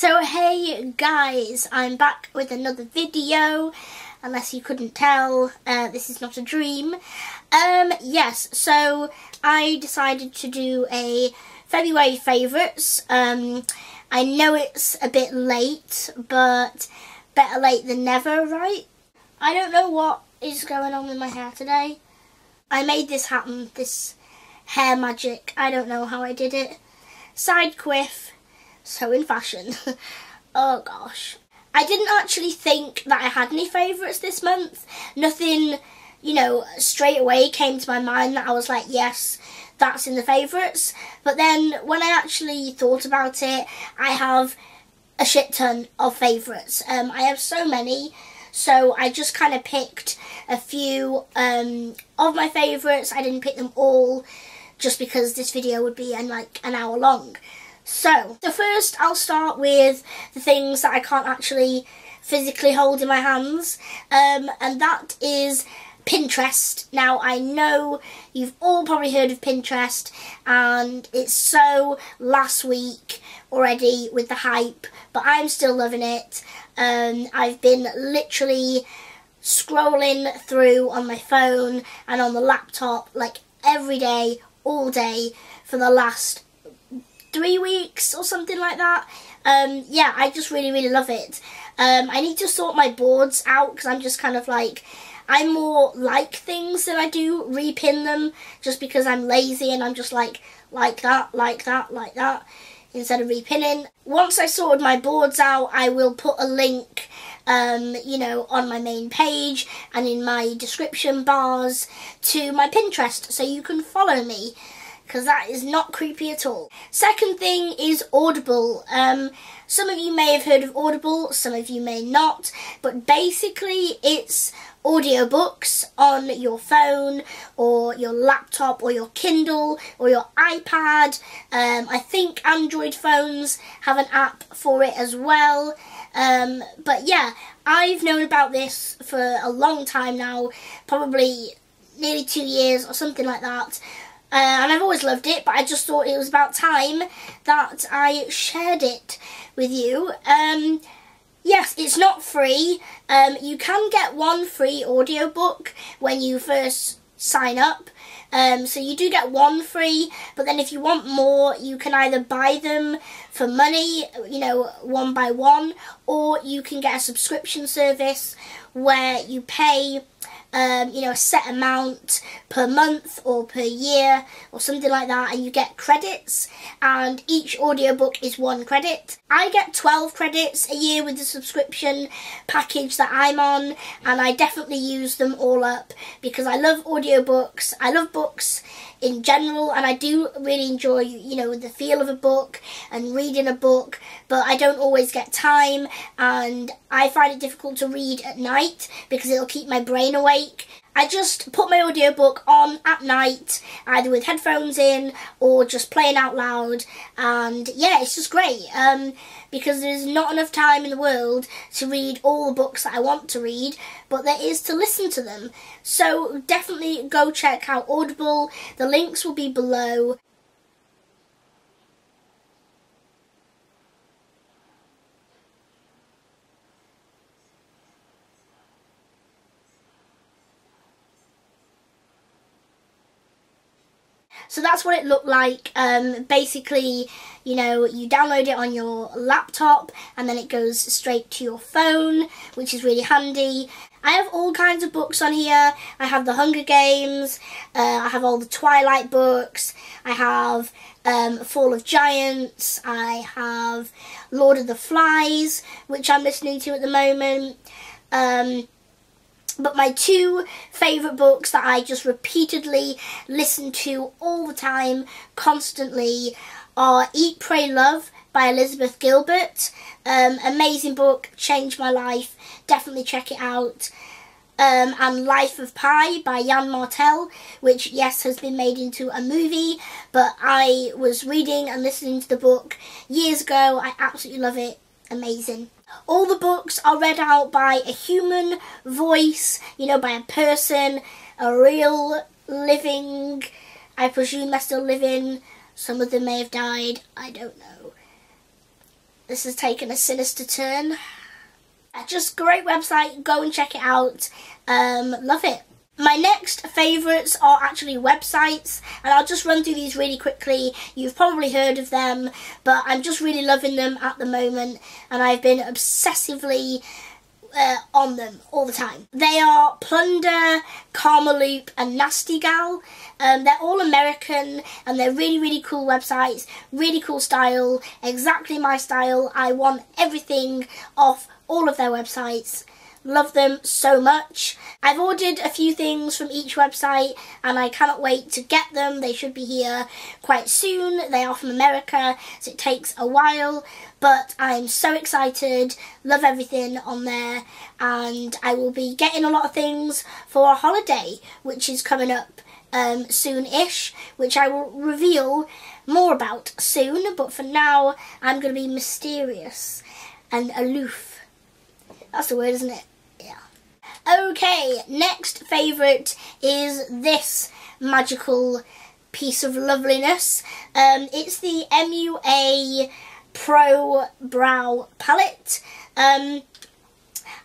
So hey guys, I'm back with another video. Unless you couldn't tell, uh, this is not a dream. Um, yes, so I decided to do a February favourites. Um, I know it's a bit late, but better late than never, right? I don't know what is going on with my hair today. I made this happen, this hair magic. I don't know how I did it. Side quiff so in fashion. oh gosh. I didn't actually think that I had any favourites this month. Nothing, you know, straight away came to my mind that I was like, yes, that's in the favourites. But then when I actually thought about it, I have a shit ton of favourites. Um, I have so many. So I just kind of picked a few um, of my favourites. I didn't pick them all just because this video would be in like an hour long. So, the first I'll start with the things that I can't actually physically hold in my hands, um, and that is Pinterest. Now, I know you've all probably heard of Pinterest, and it's so last week already with the hype, but I'm still loving it. Um, I've been literally scrolling through on my phone and on the laptop like every day, all day, for the last three weeks or something like that. Um, yeah, I just really, really love it. Um, I need to sort my boards out because I'm just kind of like, I more like things than I do repin them just because I'm lazy and I'm just like, like that, like that, like that instead of repinning. Once I sorted my boards out, I will put a link, um, you know, on my main page and in my description bars to my Pinterest so you can follow me because that is not creepy at all. Second thing is Audible. Um, some of you may have heard of Audible, some of you may not, but basically it's audiobooks on your phone or your laptop or your Kindle or your iPad. Um, I think Android phones have an app for it as well. Um, but yeah, I've known about this for a long time now, probably nearly two years or something like that. Uh, and I've always loved it, but I just thought it was about time that I shared it with you. Um, yes, it's not free. Um, you can get one free audiobook when you first sign up. Um, so you do get one free, but then if you want more, you can either buy them for money, you know, one by one, or you can get a subscription service where you pay um, you know, a set amount per month or per year or something like that and you get credits and each audiobook is one credit. I get 12 credits a year with the subscription package that I'm on and I definitely use them all up because I love audiobooks, I love books in general and I do really enjoy you know the feel of a book and reading a book but I don't always get time and I find it difficult to read at night because it'll keep my brain awake I just put my audiobook on at night, either with headphones in or just playing out loud. And yeah, it's just great um, because there's not enough time in the world to read all the books that I want to read, but there is to listen to them. So definitely go check out Audible. The links will be below. So that's what it looked like. Um, basically, you know, you download it on your laptop and then it goes straight to your phone, which is really handy. I have all kinds of books on here. I have the Hunger Games, uh, I have all the Twilight books, I have um, Fall of Giants, I have Lord of the Flies, which I'm listening to at the moment. Um, but my two favourite books that I just repeatedly listen to all the time, constantly, are Eat, Pray, Love by Elizabeth Gilbert. Um, amazing book, changed my life. Definitely check it out. Um, and Life of Pi by Yann Martel, which, yes, has been made into a movie, but I was reading and listening to the book years ago. I absolutely love it. Amazing. All the books are read out by a human voice, you know, by a person, a real living, I presume they're still living, some of them may have died, I don't know. this has taken a sinister turn. Just great website, go and check it out. Um, love it. My next favourites are actually websites, and I'll just run through these really quickly. You've probably heard of them, but I'm just really loving them at the moment, and I've been obsessively uh, on them all the time. They are PLNDR, Karmaloop, and Nasty Gal. Um, they're all American, and they're really, really cool websites, really cool style, exactly my style. I want everything off all of their websites. Love them so much. I've ordered a few things from each website and I cannot wait to get them. They should be here quite soon. They are from America, so it takes a while, but I'm so excited. Love everything on there and I will be getting a lot of things for a holiday, which is coming up um, soon-ish, which I will reveal more about soon, but for now I'm going to be mysterious and aloof. That's the word, isn't it? Okay, next favourite is this magical piece of loveliness. Um, it's the MUA Pro Brow Palette. Um,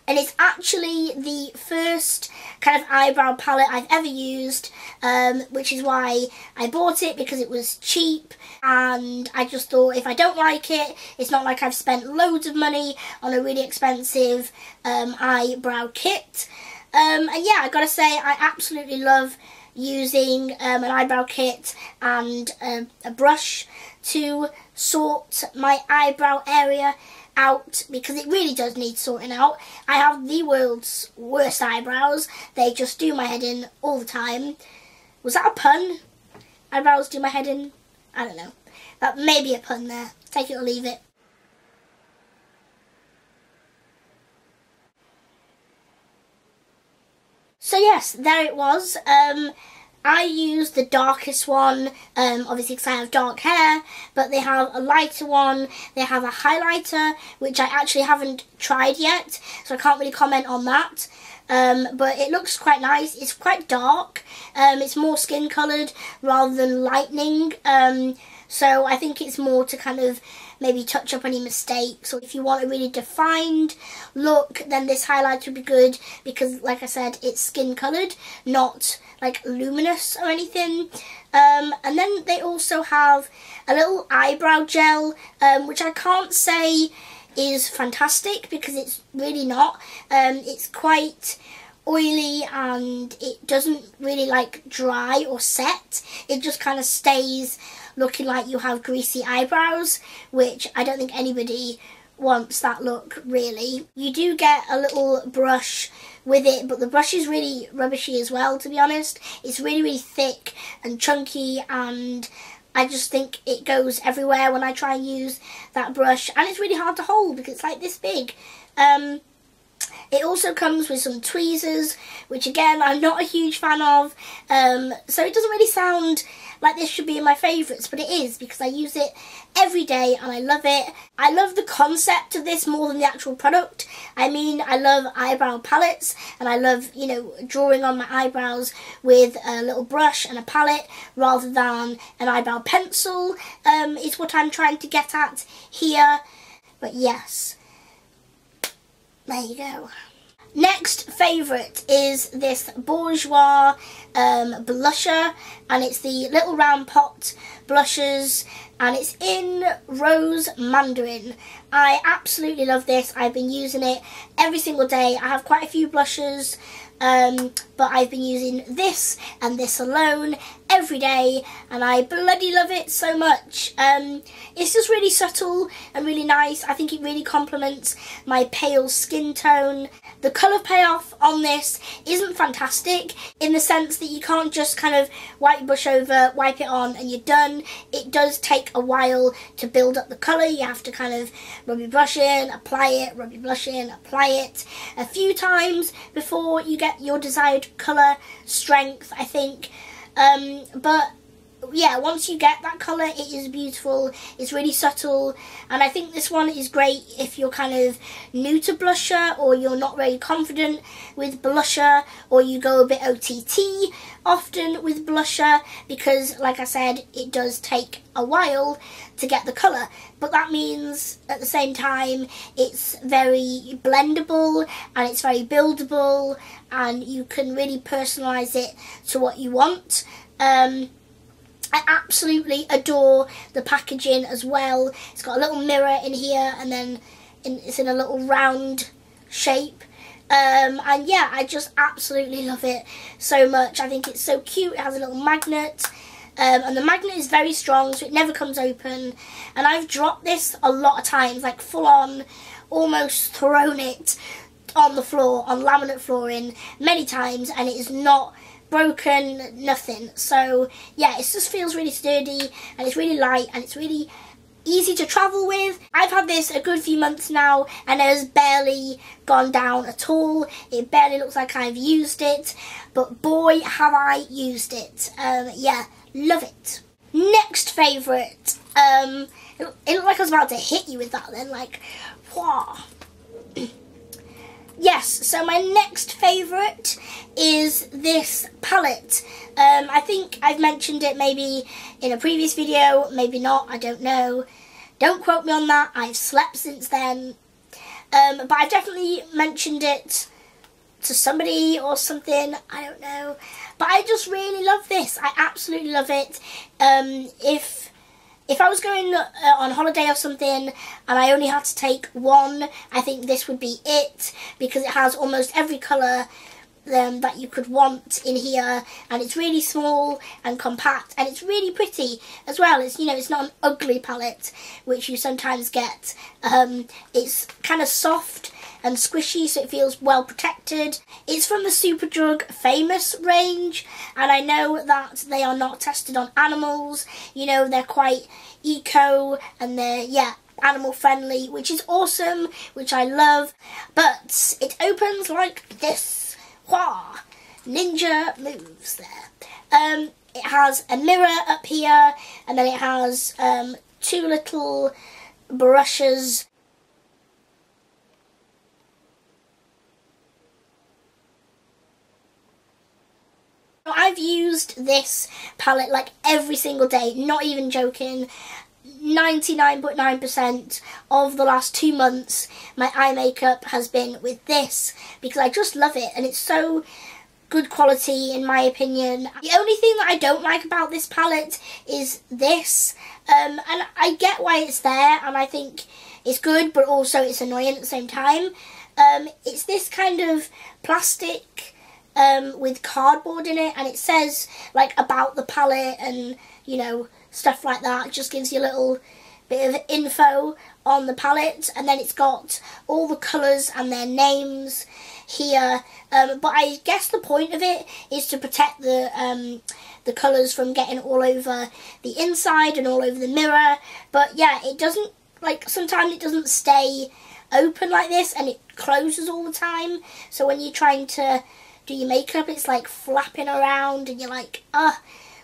and it's actually the first kind of eyebrow palette I've ever used um, which is why I bought it because it was cheap. And I just thought if I don't like it it's not like I've spent loads of money on a really expensive um, eyebrow kit. Um, and yeah I gotta say I absolutely love using um, an eyebrow kit and um, a brush to sort my eyebrow area out because it really does need sorting out. I have the world's worst eyebrows. They just do my head in all the time. Was that a pun? Eyebrows do my head in? I don't know. That may be a pun there. Take it or leave it. So yes, there it was. Um, I use the darkest one, um, obviously because I have dark hair, but they have a lighter one, they have a highlighter, which I actually haven't tried yet, so I can't really comment on that. Um, but it looks quite nice. It's quite dark. Um, it's more skin coloured rather than lightning. So I think it's more to kind of maybe touch up any mistakes or if you want a really defined look then this highlight would be good because like I said it's skin coloured not like luminous or anything. Um, and then they also have a little eyebrow gel um, which I can't say is fantastic because it's really not. Um, it's quite oily and it doesn't really like dry or set. It just kind of stays looking like you have greasy eyebrows, which I don't think anybody wants that look really. You do get a little brush with it, but the brush is really rubbishy as well, to be honest. It's really, really thick and chunky and I just think it goes everywhere when I try and use that brush. And it's really hard to hold because it's like this big. Um, it also comes with some tweezers, which again, I'm not a huge fan of. Um, so it doesn't really sound like this should be in my favourites, but it is because I use it every day and I love it. I love the concept of this more than the actual product. I mean, I love eyebrow palettes and I love, you know, drawing on my eyebrows with a little brush and a palette rather than an eyebrow pencil um, is what I'm trying to get at here. But yes, there you go. Next favourite is this Bourjois um, blusher and it's the Little Round Pot blushes and it's in Rose Mandarin. I absolutely love this. I've been using it every single day. I have quite a few blushes um, but I've been using this and this alone every day and I bloody love it so much. Um, it's just really subtle and really nice. I think it really complements my pale skin tone. The colour payoff on this isn't fantastic in the sense that you can't just kind of wipe your brush over, wipe it on and you're done. It does take a while to build up the colour. You have to kind of rub your brush in, apply it, rub your blush in, apply it a few times before you get your desired colour strength, I think. Um, but yeah, once you get that colour, it is beautiful. It's really subtle. And I think this one is great if you're kind of new to blusher or you're not very confident with blusher or you go a bit OTT often with blusher because, like I said, it does take a while to get the colour. But that means at the same time it's very blendable and it's very buildable and you can really personalise it to what you want. Um, I absolutely adore the packaging as well. It's got a little mirror in here and then in, it's in a little round shape. Um, and yeah, I just absolutely love it so much. I think it's so cute. It has a little magnet. Um, and the magnet is very strong, so it never comes open. And I've dropped this a lot of times, like full on, almost thrown it on the floor, on laminate flooring, many times, and it is not broken, nothing. So yeah, it just feels really sturdy and it's really light and it's really easy to travel with. I've had this a good few months now and it has barely gone down at all. It barely looks like I've used it, but boy have I used it. Um, yeah, love it. Next favourite. Um, it, it looked like I was about to hit you with that then, like, wow. Yes, so my next favourite is this palette. Um, I think I've mentioned it maybe in a previous video, maybe not, I don't know. Don't quote me on that, I've slept since then. Um, but I've definitely mentioned it to somebody or something, I don't know. But I just really love this, I absolutely love it. Um, if if I was going uh, on holiday or something and I only had to take one, I think this would be it because it has almost every colour um, that you could want in here and it's really small and compact and it's really pretty as well. It's you know it's not an ugly palette which you sometimes get. Um, it's kind of soft and squishy so it feels well protected. It's from the Superdrug Famous range and I know that they are not tested on animals. You know, they're quite eco and they're, yeah, animal friendly, which is awesome, which I love. But it opens like this. Wah! Ninja moves there. Um, it has a mirror up here and then it has um, two little brushes I've used this palette like every single day, not even joking. 99.9% of the last two months my eye makeup has been with this because I just love it and it's so good quality in my opinion. The only thing that I don't like about this palette is this um, and I get why it's there and I think it's good but also it's annoying at the same time. Um, it's this kind of plastic um, with cardboard in it and it says like about the palette and you know stuff like that. It just gives you a little bit of info on the palette and then it's got all the colours and their names here. Um, but I guess the point of it is to protect the um, the colours from getting all over the inside and all over the mirror. But yeah it doesn't like sometimes it doesn't stay open like this and it closes all the time. So when you're trying to do your makeup, it's like flapping around and you're like, ah,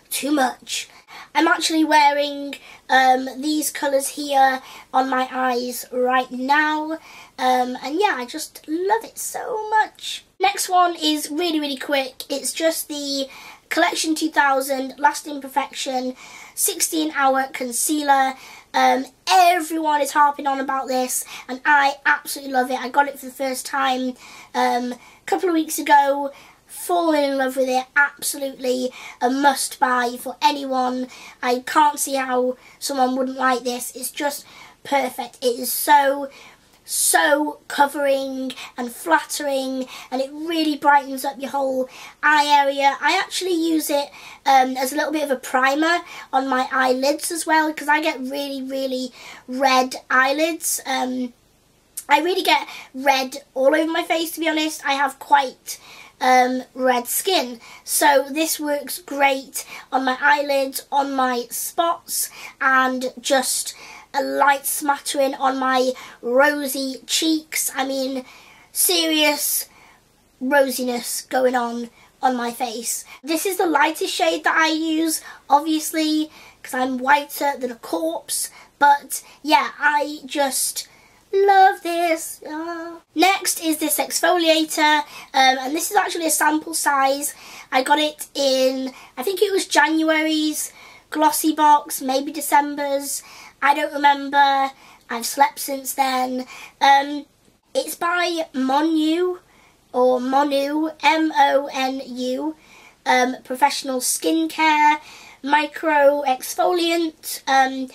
too much. I'm actually wearing um, these colours here on my eyes right now. Um, and yeah, I just love it so much. Next one is really, really quick. It's just the Collection 2000 Lasting Perfection 16 Hour Concealer. Um, everyone is harping on about this and I absolutely love it. I got it for the first time um, a couple of weeks ago. Falling in love with it, absolutely a must buy for anyone. I can't see how someone wouldn't like this. It's just perfect. It is so so covering and flattering and it really brightens up your whole eye area. I actually use it um, as a little bit of a primer on my eyelids as well because I get really really red eyelids. Um, I really get red all over my face to be honest. I have quite um, red skin. So this works great on my eyelids, on my spots and just a light smattering on my rosy cheeks. I mean, serious rosiness going on on my face. This is the lightest shade that I use, obviously, because I'm whiter than a corpse. But yeah, I just love this. Oh. Next is this exfoliator, um, and this is actually a sample size. I got it in, I think it was January's Glossybox, maybe December's. I don't remember. I've slept since then. Um, it's by Monu or Monu, M-O-N-U, um, professional skincare, micro exfoliant. Um,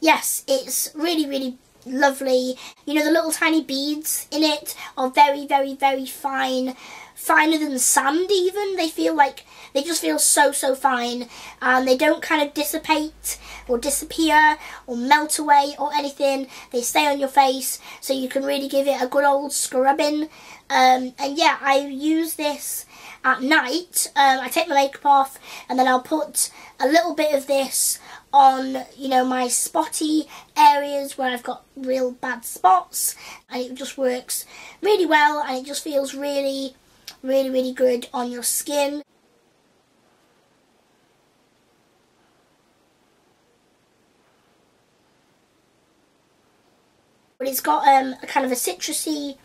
yes, it's really, really lovely. You know, the little tiny beads in it are very, very, very fine. Finer than sand even. They feel like, they just feel so, so fine. And they don't kind of dissipate or disappear or melt away or anything. They stay on your face so you can really give it a good old scrubbing. Um, and yeah, I use this at night. Um, I take my makeup off and then I'll put a little bit of this on, you know, my spotty areas where I've got real bad spots and it just works really well and it just feels really, really, really good on your skin. But it's got um, a kind of a citrusy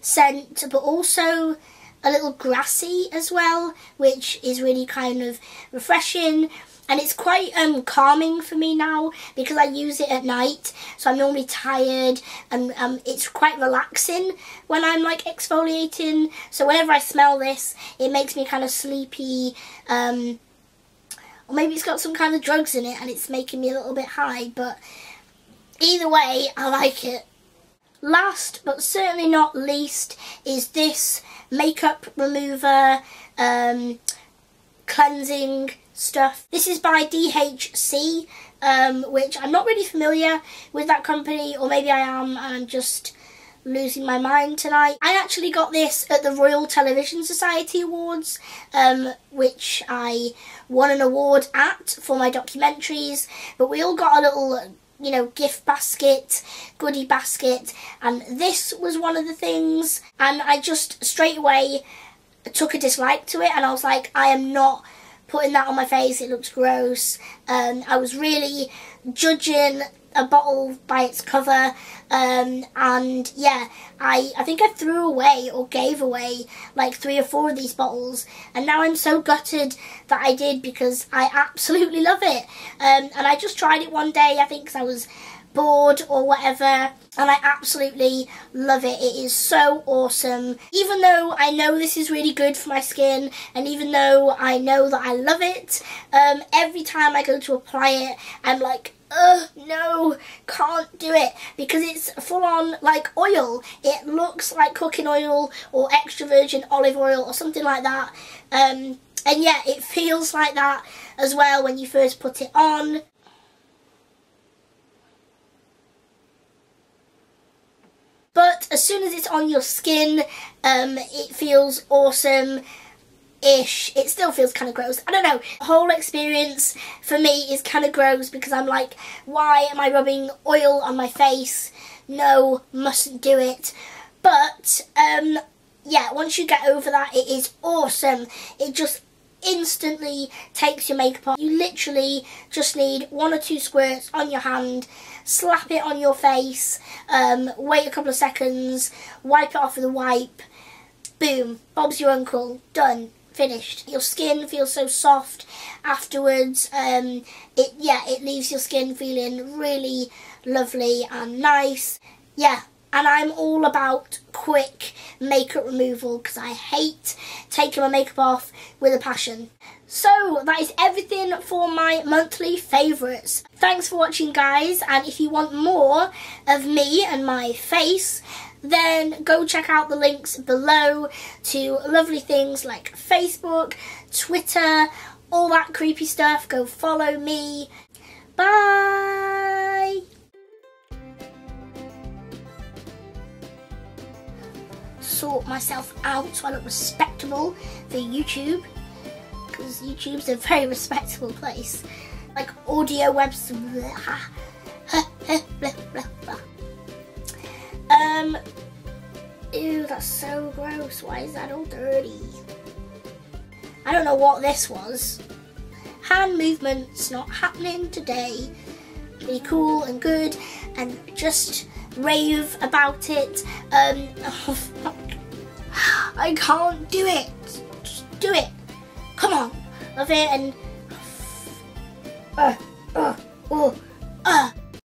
scent, but also a little grassy as well, which is really kind of refreshing and it's quite um, calming for me now because I use it at night so I'm normally tired and um, it's quite relaxing when I'm like exfoliating so whenever I smell this it makes me kind of sleepy um, or maybe it's got some kind of drugs in it and it's making me a little bit high but either way I like it. Last but certainly not least is this makeup remover um, cleansing stuff. This is by DHC, um, which I'm not really familiar with that company, or maybe I am and I'm just losing my mind tonight. I actually got this at the Royal Television Society Awards, um, which I won an award at for my documentaries, but we all got a little you know, gift basket, goodie basket, and this was one of the things, and I just straight away took a dislike to it, and I was like, I am not putting that on my face, it looks gross. Um, I was really judging a bottle by its cover um, and yeah I, I think I threw away or gave away like three or four of these bottles and now I'm so gutted that I did because I absolutely love it um, and I just tried it one day I think because I was bored or whatever and I absolutely love it. It is so awesome. Even though I know this is really good for my skin and even though I know that I love it, um, every time I go to apply it, I'm like, Ugh, no, can't do it because it's full on like oil. It looks like cooking oil or extra virgin olive oil or something like that. Um, and yeah, it feels like that as well when you first put it on. But as soon as it's on your skin, um, it feels awesome ish. It still feels kind of gross. I don't know. The whole experience for me is kind of gross because I'm like, why am I rubbing oil on my face? No, mustn't do it. But, um, yeah, once you get over that, it is awesome. It just instantly takes your makeup off. You literally just need one or two squirts on your hand, slap it on your face, um, wait a couple of seconds, wipe it off with a wipe, boom, Bob's your uncle, done, finished. Your skin feels so soft afterwards. Um, it yeah, it leaves your skin feeling really lovely and nice. Yeah, and I'm all about quick makeup removal because I hate taking my makeup off with a passion. So that is everything for my monthly favourites. Thanks for watching guys and if you want more of me and my face then go check out the links below to lovely things like Facebook, Twitter, all that creepy stuff. Go follow me. Bye! Sort myself out so I look respectable for YouTube because YouTube's a very respectable place. Like audio webs. um, ew, that's so gross. Why is that all dirty? I don't know what this was. Hand movements not happening today. Be cool and good and just rave about it. Um, I can't do it. Just do it. Come on. Love it and. Uh, uh, uh, uh.